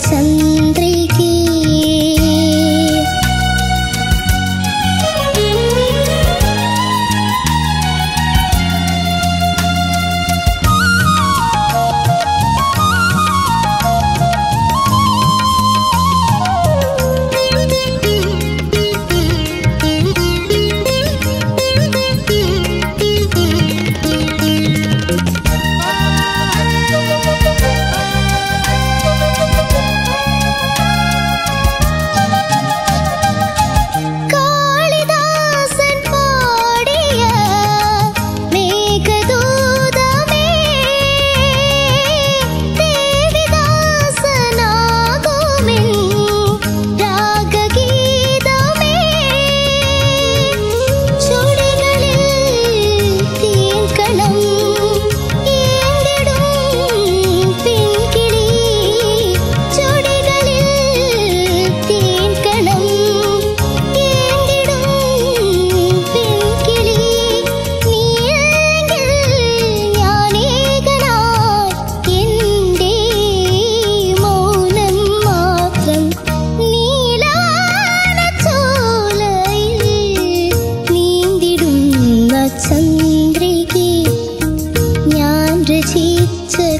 曾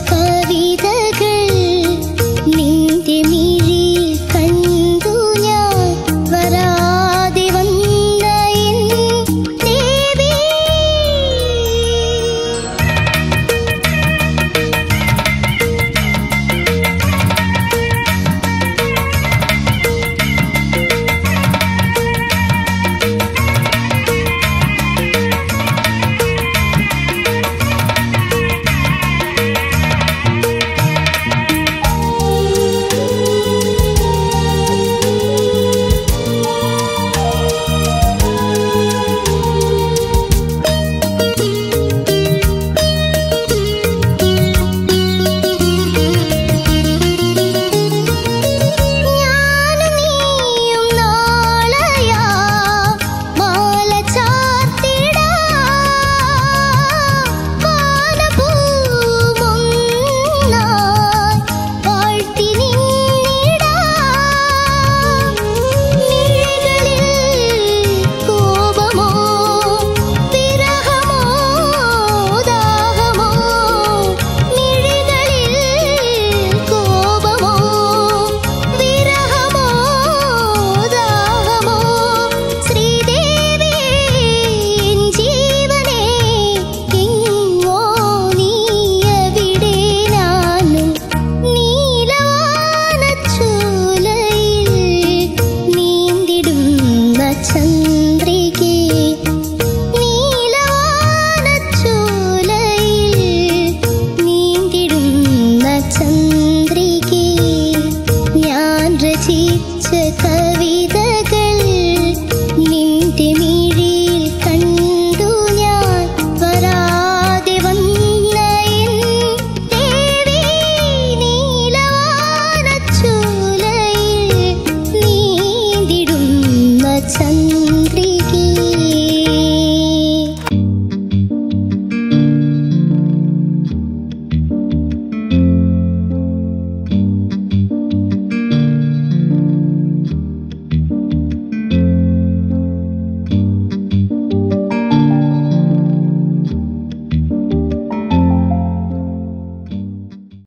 Oh.